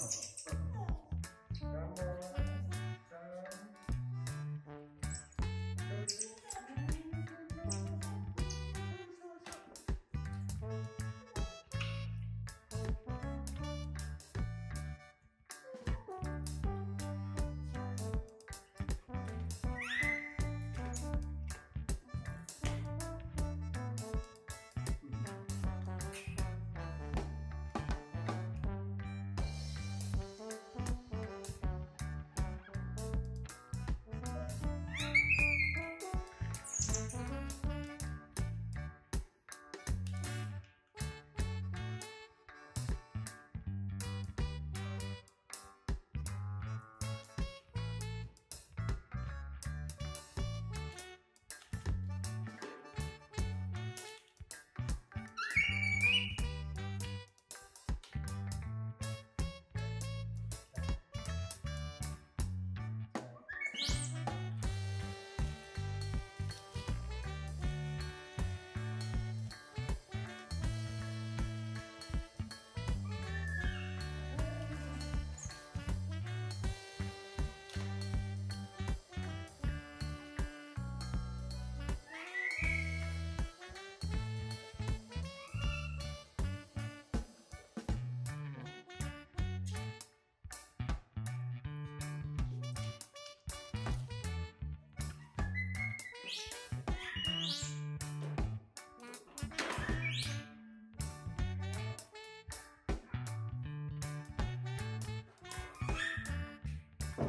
Christ.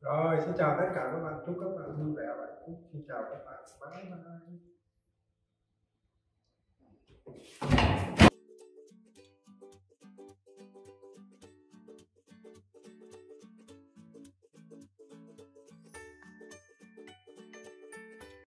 Rồi, xin chào tất cả các bạn. Chúc các bạn vui vẻ và chúc xin chào các bạn. Bye bye.